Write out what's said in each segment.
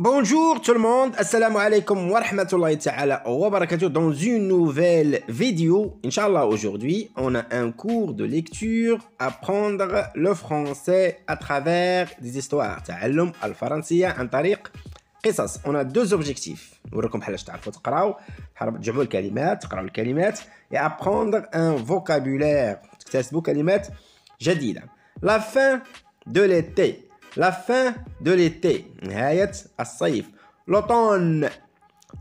Bonjour tout le monde, assalamu alaikum wa rahmatullahi ta'ala wa barakatuh dans une nouvelle vidéo. Inch'Allah, aujourd'hui, on a un cours de lecture, apprendre le français à travers des histoires. تعلم الفرنسية عن طريق قصص. On a deux objectifs. نوريكم بحالاش تعرفوا تقراو، تجمعوا الكلمات، تقراو الكلمات et apprendre un vocabulaire. تكتسبوا كلمات جديدة. La fin de l'été. La fin de l'été. نهاية الصيف لوطون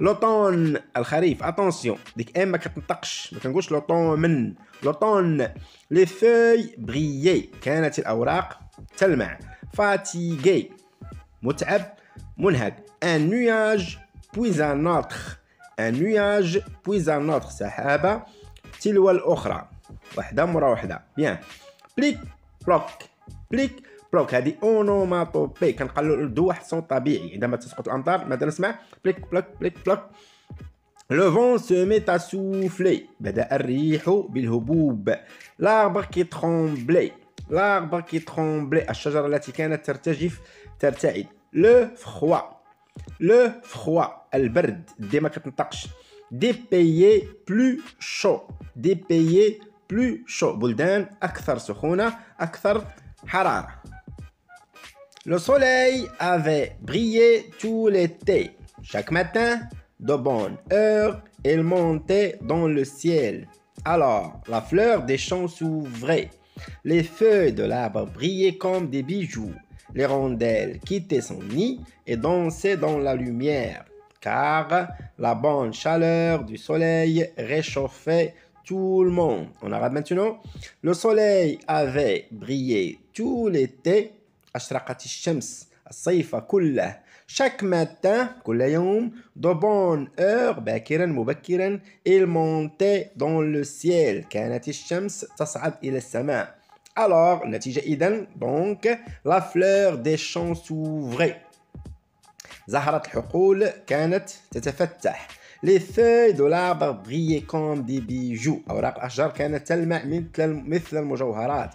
لوطون الخريف اتونسيون ديك ام ما كتنطقش ما كنقولش لوطون من لوطون لي فوي بغيي كانت الاوراق تلمع فاتيغي متعب منهك ان نياج بويز ان ان نياج بويز ان سحابه تلو الاخرى وحده مرة وحده بيان بليك بلوك بليك بلوك هذه اونوماتوبي كنقلدوا واحد الصوت طبيعي. عندما تسقط الأمطار ماذا نسمع بليك بلوك بليك بلوك لو فون سو ميت ا سوفلي بدأ الريح بالهبوب. لاربر كي ترومبلي لاربر كي ترومبلي الشجرة التي كانت ترتجف ترتعد. لو فخوا لو فخوا البرد. دي ما كتنطقش دي بيي بلو شو دي بيي بلو شو بلدان أكثر سخونة أكثر حرارة. Le soleil avait brillé tout l'été. Chaque matin, de bonne heure, il montait dans le ciel. Alors, la fleur des champs s'ouvrait. Les feuilles de l'arbre brillaient comme des bijoux. Les rondelles quittaient son nid et dansaient dans la lumière, car la bonne chaleur du soleil réchauffait tout le monde. En arabe maintenant, le soleil avait brillé tout l'été أشرقت الشمس الصيف كله. chaque matin كل يوم. De bonne heure. باكرا مبكرا. Il montait dans le ciel. كانت الشمس تصعد إلى السماء. Alors النتيجة إذن. Donc la fleur des champs s'ouvrait. زهرة الحقول. كانت تتفتح. Les feuilles de l'arbre brillaient comme des bijoux. أوراق الأشجار كانت تلمع مثل مثل المجوهرات.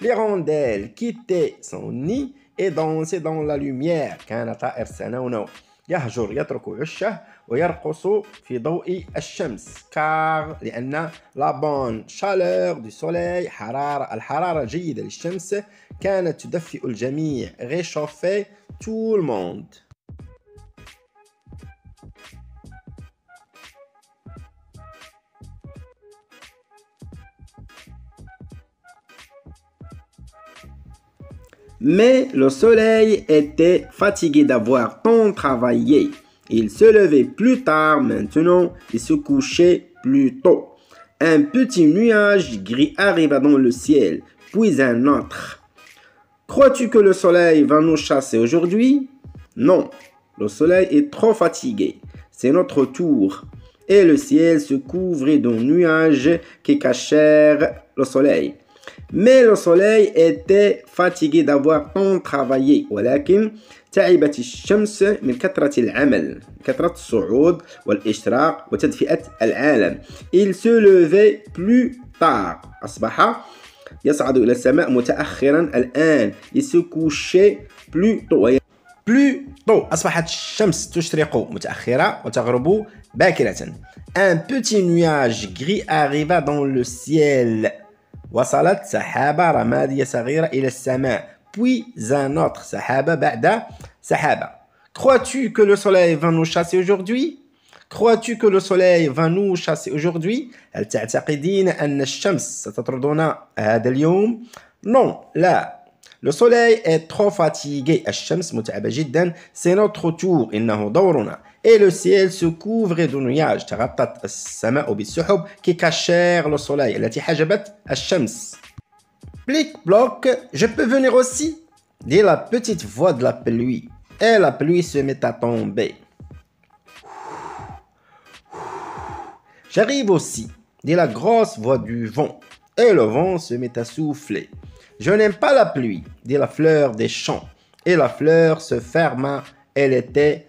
Les rondelles quittaient son nid et dansaient dans la lumière. كان طائر سنونو يهجر يترك عشه ويرقص في ضوء الشمس كار لأن la bonne chaleur du soleil حرارة الحرارة الجيدة للشمس كانت تدفئ الجميع réchauffait tout le monde Mais le soleil était fatigué d'avoir tant travaillé. Il se levait plus tard maintenant et se couchait plus tôt. Un petit nuage gris arriva dans le ciel, puis un autre. Crois-tu que le soleil va nous chasser aujourd'hui? Non, le soleil est trop fatigué. C'est notre tour. Et le ciel se couvrait d'un nuage qui cachèrent le soleil. Mais le soleil était fatigué d'avoir tant travaillé ولكن تعبت الشمس من كثرة العمل كثرة الصعود والإشراق وتدفئة العالم Il se levait plus tard أصبح يصعد إلى السماء متأخرا الآن Il se couchait plus tôt plus tôt أصبحت الشمس تشرق متأخرة وتغرب باكرة Un petit nuage gris arriva dans le ciel وصلت سحابة رمادية صغيرة إلى السماء puis un autre سحابة بعد سحابة Crois-tu que le soleil va nous chasser aujourd'hui Crois-tu que le soleil va nous chasser aujourd'hui هل تعتقدين أن الشمس ستطردنا هذا اليوم Non, لا Le soleil est trop fatigué الشمس متعبة جدا C'est notre tour إنه دورنا et le ciel se couvre de nuages. Qui cachèrent le soleil. Plic bloc, je peux venir aussi. Dit la petite voix de la pluie. Et la pluie se met à tomber. J'arrive aussi. Dit la grosse voix du vent. Et le vent se met à souffler. Je n'aime pas la pluie. Dit la fleur des champs. Et la fleur se ferma, elle était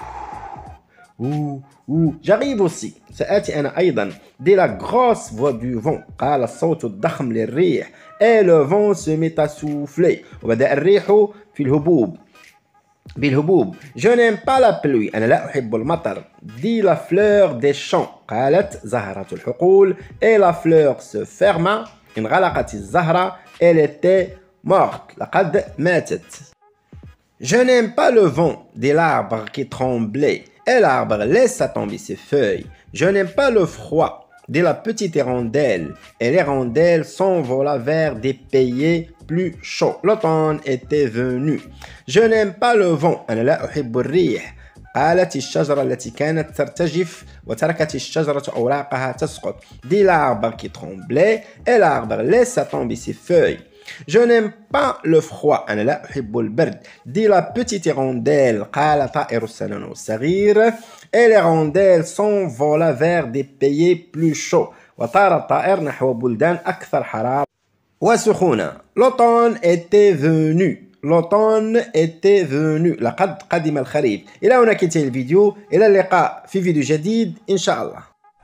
جريب aussi سآتي أنا أيضا دي لا غروس فوا دو فون قال الصوت الضخم للريح اي لو فون سو ميت ا سوفلي وبدأ الريح في الهبوب بالهبوب جو نيم با لا بلوي انا لا احب المطر دي لا فلور دي شون قالت زهرة الحقول اي لا فلور سو فيرما انغلقت الزهرة اليتي مورت لقد ماتت Je n'aime pas le vent de l'arbre qui tremblait, et l'arbre laissa tomber ses feuilles. Je n'aime pas le froid de la petite hirondelle, et les rondelles s'envola vers des pays plus chauds. L'automne était venu. Je n'aime pas le vent. أنا لا أحب الريح. قالت الشجرة التي كانت ترتجف وتركت الشجرة أوراقها تسقط. Dit l'arbre qui tremblait et l'arbre laissa tomber ses feuilles. Je n'aime pas le froid. أنا لا أحب البرد Dit la petite hirondelle قال طائر السنن الصغير et les rondelles s'envolent vers des pays plus chauds. وطار الطائر نحو بلدان أكثر حرارة وسخونة L'automne était venu. L'automne était venu. لقد قدم الخريف إلى هنا كنتهي الفيديو إلى اللقاء في فيديو جديد إن شاء الله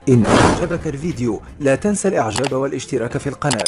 إن أعجبك الفيديو لا تنسى الإعجاب والاشتراك في القناة.